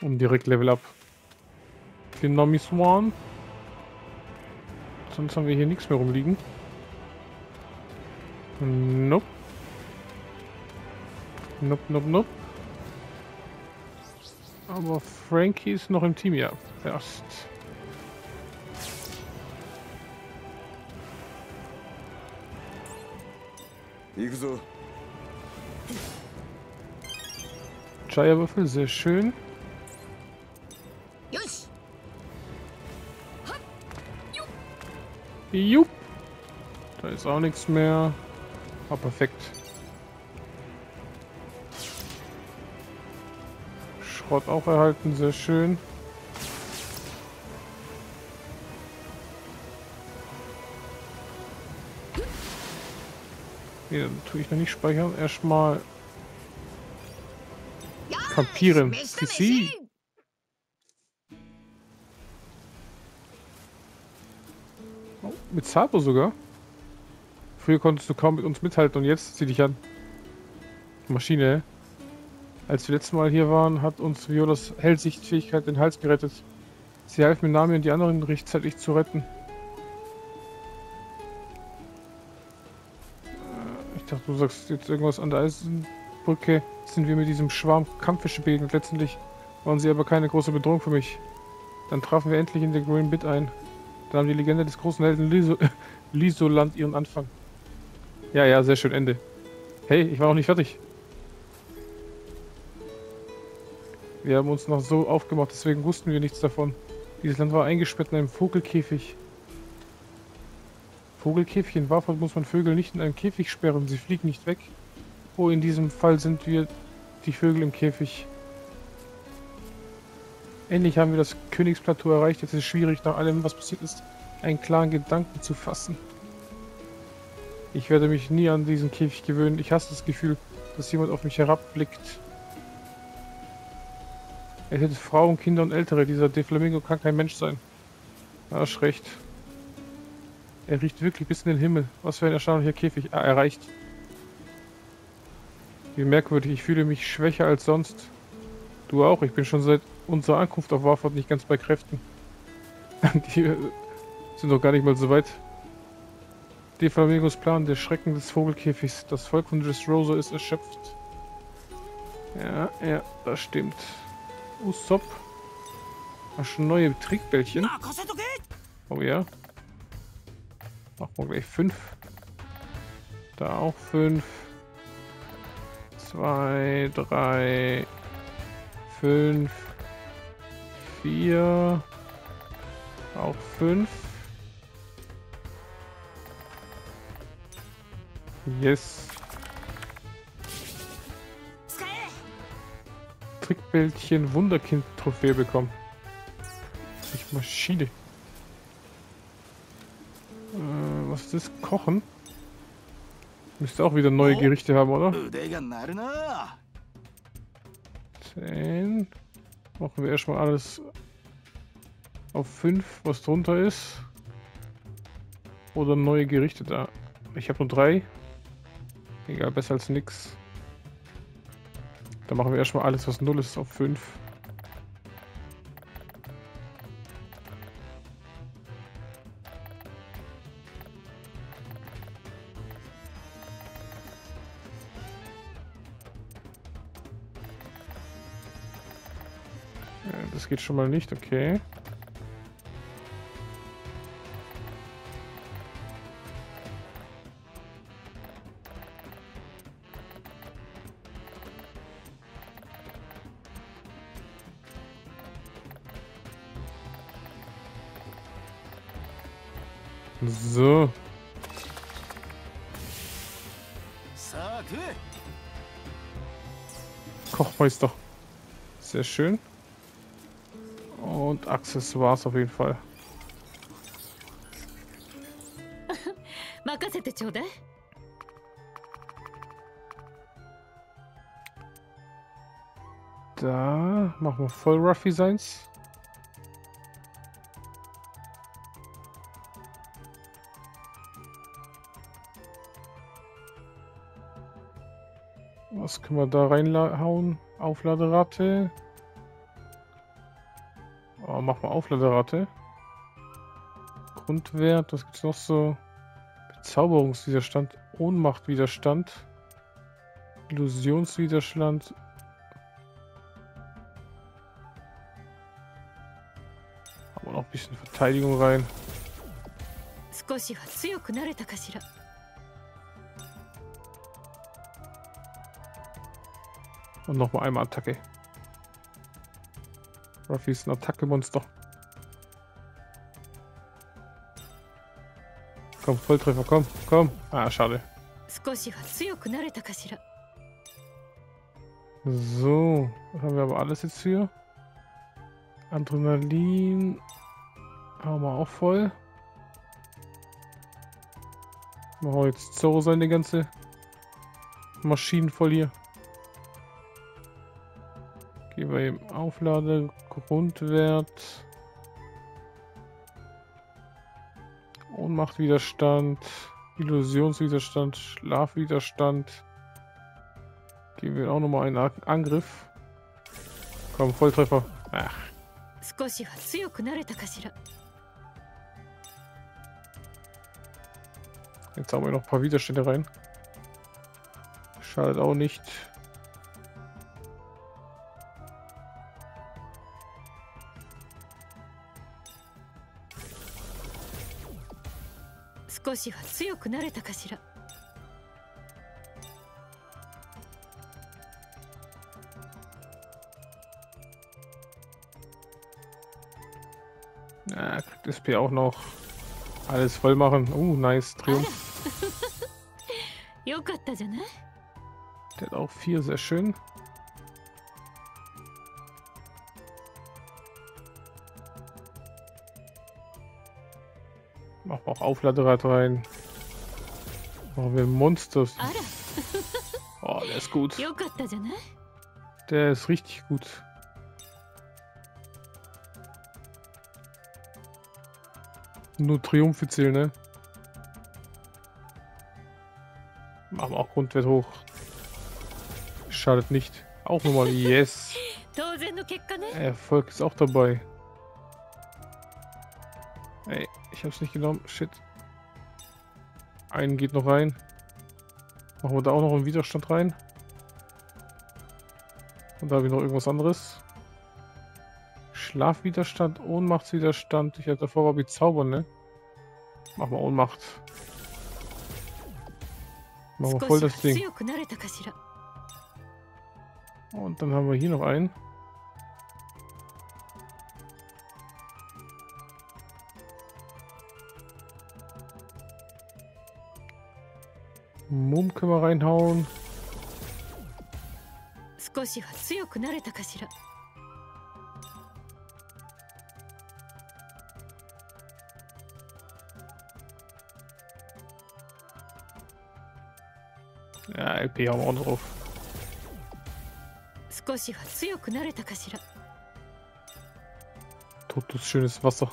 Und direkt Level up. Den Nomi Swan. Sonst haben wir hier nichts mehr rumliegen. Nope. Nope, nope, nope. Aber Frankie ist noch im Team, ja. Erst. Jaya-Würfel, sehr schön. Jupp. Da ist auch nichts mehr. Ah, perfekt. Schrott auch erhalten, sehr schön. Nee, dann tue ich noch nicht speichern. Erstmal kampieren. Sie. Oh, mit Sabo sogar. Früher konntest du kaum mit uns mithalten und jetzt zieh dich an. Maschine. Als wir letztes Mal hier waren, hat uns Violas Hellsichtfähigkeit den Hals gerettet. Sie half mir Nami und die anderen rechtzeitig zu retten. Ich dachte, du sagst jetzt irgendwas an der Eisenbrücke. Sind wir mit diesem Schwarm Kampffische begegnet. Letztendlich waren sie aber keine große Bedrohung für mich. Dann trafen wir endlich in der Green Bit ein. Dann haben die Legende des großen Helden Liso Lisoland ihren Anfang. Ja, ja, sehr schön, Ende. Hey, ich war noch nicht fertig. Wir haben uns noch so aufgemacht, deswegen wussten wir nichts davon. Dieses Land war eingesperrt in einem Vogelkäfig. Vogelkäfig in Warford muss man Vögel nicht in einen Käfig sperren, sie fliegen nicht weg. Oh, in diesem Fall sind wir die Vögel im Käfig. Endlich haben wir das Königsplateau erreicht. Jetzt ist es schwierig, nach allem, was passiert ist, einen klaren Gedanken zu fassen. Ich werde mich nie an diesen Käfig gewöhnen. Ich hasse das Gefühl, dass jemand auf mich herabblickt. Er hätte Frauen, Kinder und Ältere. Dieser Deflamingo kann kein Mensch sein. Hast recht. Er riecht wirklich bis in den Himmel. Was für ein erstaunlicher Käfig. Ah, erreicht. Wie merkwürdig. Ich fühle mich schwächer als sonst. Du auch. Ich bin schon seit unserer Ankunft auf Warford nicht ganz bei Kräften. Die sind doch gar nicht mal so weit. Deflamingos Plan, der Schrecken des Vogelkäfigs. Das Volk von Dressrosa ist erschöpft. Ja, ja, das stimmt. Usopp. Hast schon neue Trickbällchen? Oh ja. Machen wir gleich fünf. Da auch fünf. Zwei, drei, fünf, vier. Auch fünf. Yes. Trickbällchen Wunderkind-Trophäe bekommen. Ich Maschine. Äh, was ist das? Kochen? Müsste auch wieder neue Gerichte haben, oder? 10. Machen wir erstmal alles auf 5, was drunter ist. Oder neue Gerichte da. Ich habe nur drei. Egal, besser als nix. Dann machen wir erstmal alles, was 0 ist, auf 5. Das geht schon mal nicht, okay. Kochmeister. Sehr schön. Und Accessoires auf jeden Fall. Da machen wir voll Rough Designs. Was können wir da reinhauen? Aufladerate. Oh, mach mal Aufladerate. Grundwert, was gibt's noch so? Bezauberungswiderstand, Ohnmachtwiderstand, Illusionswiderstand. Aber noch ein bisschen Verteidigung rein. 少しは強くなれたかしら Und nochmal einmal Attacke. Ruffy ist ein Attacke-Monster. Komm, Volltreffer, komm, komm. Ah, schade. So, haben wir aber alles jetzt hier. Adrenalin haben wir auch voll. Machen wir jetzt Zorro seine ganze Maschinen voll hier über dem Aufladegrundwert. Ohnmachtwiderstand, Illusionswiderstand, Schlafwiderstand. Geben wir auch noch mal einen Angriff. Komm, Volltreffer. Ach. Jetzt haben wir noch ein paar Widerstände rein. Schadet auch nicht. Ja, kriegt SP auch noch. Alles voll machen. Uh, nice. Triumph. よかったじゃない Der hat auch vier, sehr schön. Wir auch Aufladerrad rein. Machen wir Monsters. Oh, der ist gut. Der ist richtig gut. Nur Triumphe zählen, ne? Machen wir auch Grundwert hoch. Schadet nicht. Auch nochmal Yes. Erfolg ist auch dabei. Ey, hab's nicht genommen. Shit. Einen geht noch rein. Machen wir da auch noch einen Widerstand rein. Und da habe ich noch irgendwas anderes. Schlafwiderstand, Ohnmachtswiderstand. Ich hatte davor war wie Zaubern, ne? Machen wir Ohnmacht. Machen wir voll das Ding. Und dann haben wir hier noch einen. Mumm können wir reinhauen. 少しは強くなれたかしら Ja, LP haben wir auch noch drauf. 少しは強くなれたかしら Totes schönes Wasser.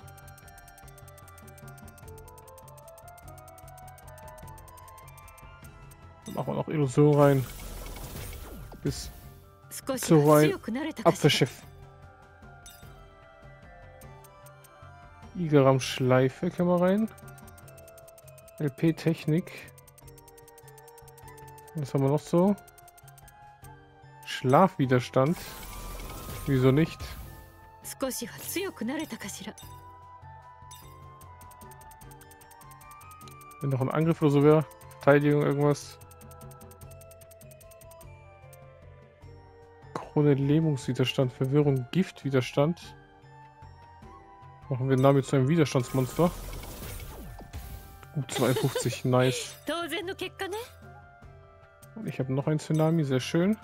Wir noch Illusion rein. Bis zu rein. Abwehrschiff. Igaram Schleife können wir rein. LP Technik. Was haben wir noch so? Schlafwiderstand. Wieso nicht? Wenn noch ein Angriff oder so wäre. Verteidigung, irgendwas. Krone Lähmungswiderstand, Verwirrung, Giftwiderstand. Machen wir damit zu einem Widerstandsmonster. Gut 52, nice. Und ich habe noch ein Tsunami, sehr schön.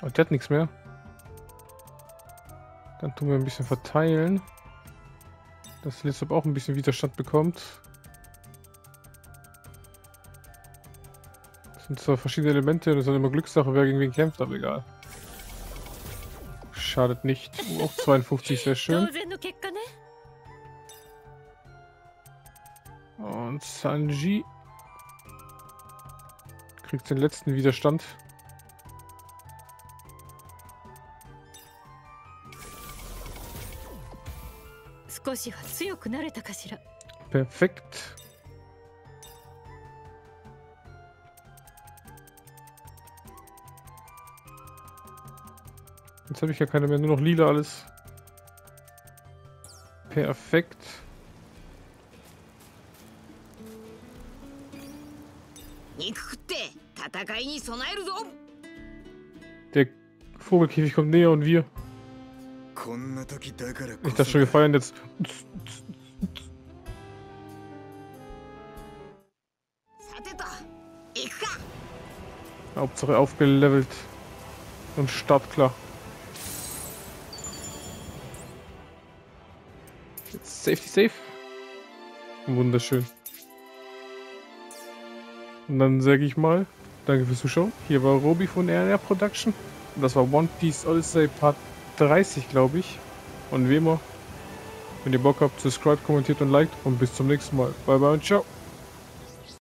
Und der hat nichts mehr. Dann tun wir ein bisschen verteilen. Dass Lizop auch ein bisschen Widerstand bekommt. Das sind zwar verschiedene Elemente und es ist immer Glückssache, wer gegen wen kämpft, aber egal. Schadet nicht. Uh, auch 52, sehr schön. Und Sanji kriegt den letzten Widerstand. Perfekt. Jetzt habe ich ja keine mehr, nur noch lila alles. Perfekt. Der Vogelkäfig kommt näher und wir ich dachte schon, feiern jetzt. Hauptsache aufgelevelt und startklar. Jetzt Safety Safe. Wunderschön. Und dann sage ich mal, danke fürs Zuschauen. Hier war Robi von RNR Production. Und das war One Piece Odyssey Part 30, glaube ich. Und wie immer, wenn ihr Bock habt, subscribe, kommentiert und liked. Und bis zum nächsten Mal. Bye bye und ciao.